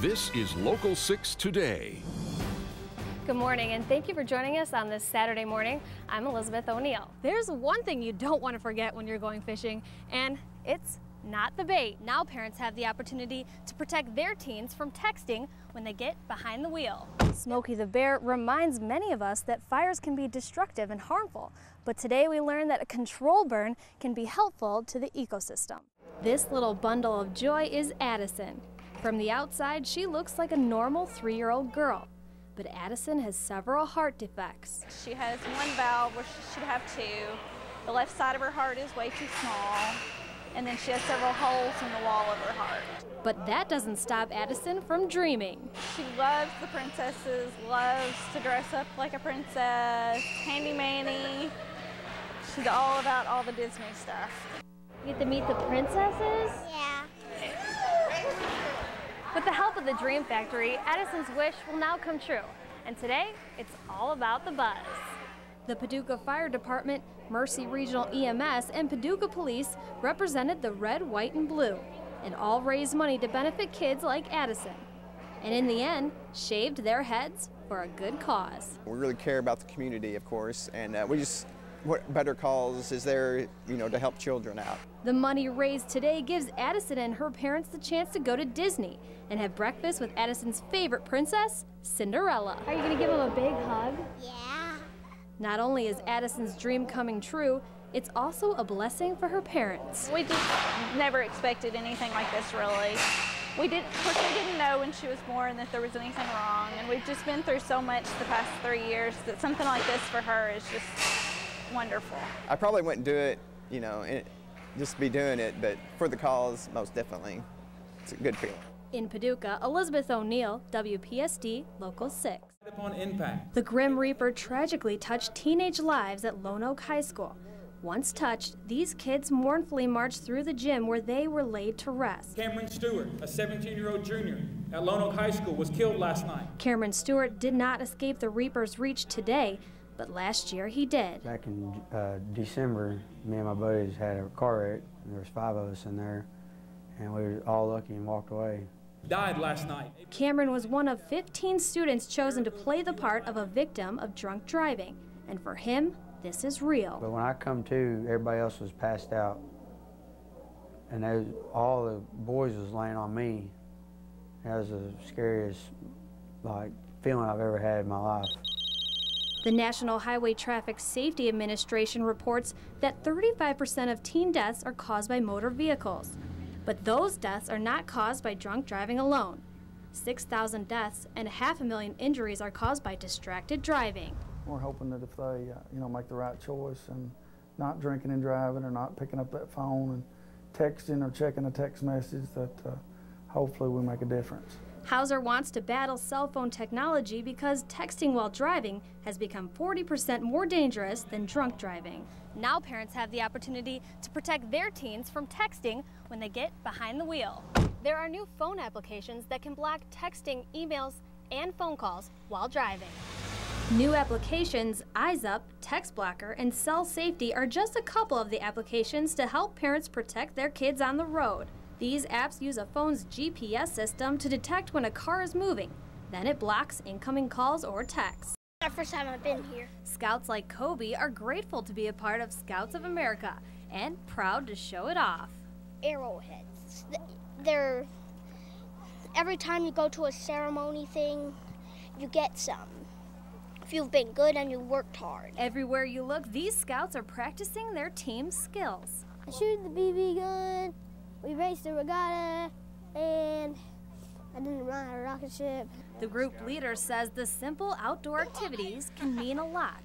This is Local 6 Today. Good morning, and thank you for joining us on this Saturday morning. I'm Elizabeth O'Neill. There's one thing you don't want to forget when you're going fishing, and it's not the bait. Now parents have the opportunity to protect their teens from texting when they get behind the wheel. Smokey the Bear reminds many of us that fires can be destructive and harmful, but today we learned that a control burn can be helpful to the ecosystem. This little bundle of joy is Addison. From the outside, she looks like a normal three-year-old girl but Addison has several heart defects. She has one valve where she should have two. The left side of her heart is way too small, and then she has several holes in the wall of her heart. But that doesn't stop Addison from dreaming. She loves the princesses, loves to dress up like a princess, handy manny. She's all about all the Disney stuff. You get to meet the princesses? Yeah. With the help of the Dream Factory, Addison's wish will now come true. And today, it's all about the buzz. The Paducah Fire Department, Mercy Regional EMS, and Paducah Police represented the red, white, and blue, and all raised money to benefit kids like Addison. And in the end, shaved their heads for a good cause. We really care about the community, of course, and uh, we just what better cause is there, you know, to help children out? The money raised today gives Addison and her parents the chance to go to Disney and have breakfast with Addison's favorite princess, Cinderella. Are you going to give him a big hug? Yeah. Not only is Addison's dream coming true, it's also a blessing for her parents. We just never expected anything like this, really. We didn't, of course, we didn't know when she was born that there was anything wrong, and we've just been through so much the past three years that something like this for her is just wonderful. I probably wouldn't do it, you know, just be doing it, but for the cause, most definitely. It's a good feeling. In Paducah, Elizabeth O'Neill, WPSD Local 6. Upon impact. The Grim Reaper tragically touched teenage lives at Lone Oak High School. Once touched, these kids mournfully marched through the gym where they were laid to rest. Cameron Stewart, a 17-year-old junior at Lone Oak High School, was killed last night. Cameron Stewart did not escape the Reaper's reach today, but last year he did. Back in uh, December, me and my buddies had a car wreck. And there was five of us in there, and we were all lucky and walked away. Died last night. Cameron was one of 15 students chosen to play the part of a victim of drunk driving, and for him, this is real. But when I come to, everybody else was passed out, and was, all the boys was laying on me. That was the scariest like feeling I've ever had in my life. The National Highway Traffic Safety Administration reports that 35% of teen deaths are caused by motor vehicles. But those deaths are not caused by drunk driving alone. 6,000 deaths and a half a million injuries are caused by distracted driving. We're hoping that if they, uh, you know, make the right choice and not drinking and driving or not picking up that phone and texting or checking a text message, that uh, hopefully we make a difference. Hauser wants to battle cell phone technology because texting while driving has become 40% more dangerous than drunk driving. Now parents have the opportunity to protect their teens from texting when they get behind the wheel. There are new phone applications that can block texting, emails, and phone calls while driving. New applications, Eyes Up, Text Blocker, and Cell Safety are just a couple of the applications to help parents protect their kids on the road. These apps use a phone's GPS system to detect when a car is moving. Then it blocks incoming calls or texts. The first time I've been here. Scouts like Kobe are grateful to be a part of Scouts of America and proud to show it off. Arrowheads. They're every time you go to a ceremony thing, you get some. If you've been good and you worked hard. Everywhere you look, these scouts are practicing their team skills. I shoot the BB gun, we raced a regatta, and I didn't run a rocket ship. The group leader says the simple outdoor activities can mean a lot.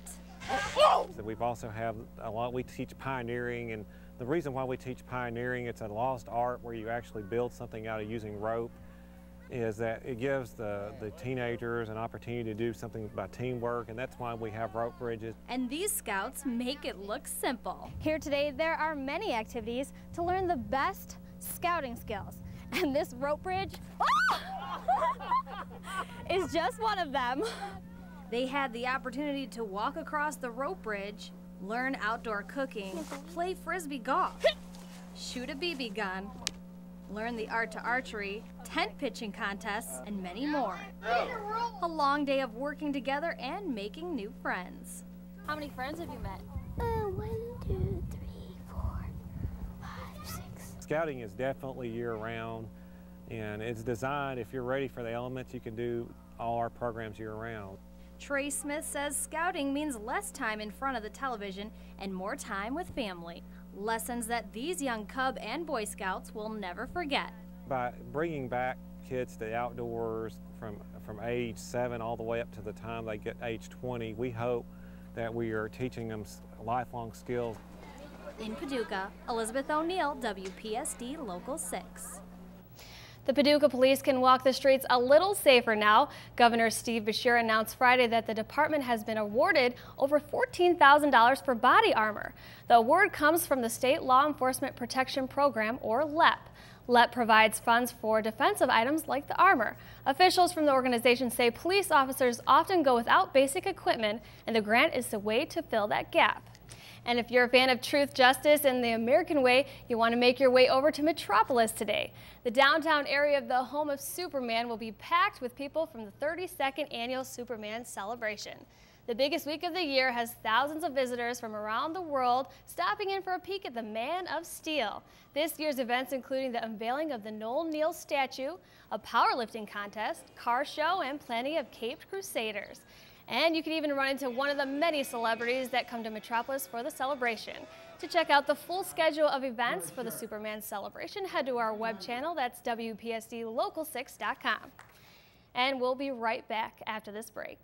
So we've also have a lot, we teach pioneering, and the reason why we teach pioneering, it's a lost art where you actually build something out of using rope, is that it gives the, the teenagers an opportunity to do something by teamwork, and that's why we have rope bridges. And these scouts make it look simple. Here today, there are many activities to learn the best scouting skills. And this rope bridge ah, is just one of them. They had the opportunity to walk across the rope bridge, learn outdoor cooking, play frisbee golf, shoot a BB gun, learn the art to archery, tent pitching contests, and many more. A long day of working together and making new friends. How many friends have you met? Uh, one, two, three, four, five, six. Scouting is definitely year-round, and it's designed, if you're ready for the elements, you can do all our programs year-round. Trey Smith says scouting means less time in front of the television and more time with family. Lessons that these young Cub and Boy Scouts will never forget. By bringing back kids to the outdoors from, from age seven all the way up to the time they get age 20, we hope that we are teaching them lifelong skills. In Paducah, Elizabeth O'Neill, WPSD Local 6. The Paducah police can walk the streets a little safer now. Governor Steve Beshear announced Friday that the department has been awarded over $14,000 for body armor. The award comes from the State Law Enforcement Protection Program, or LEP. LEP provides funds for defensive items like the armor. Officials from the organization say police officers often go without basic equipment, and the grant is the way to fill that gap. And if you're a fan of truth, justice, and the American way, you want to make your way over to Metropolis today. The downtown area of the home of Superman will be packed with people from the 32nd annual Superman celebration. The biggest week of the year has thousands of visitors from around the world stopping in for a peek at the Man of Steel. This year's events including the unveiling of the Noel Neill statue, a powerlifting contest, car show, and plenty of caped crusaders. And you can even run into one of the many celebrities that come to Metropolis for the celebration. To check out the full schedule of events for the Superman celebration, head to our web channel, that's WPSDLocal6.com. And we'll be right back after this break.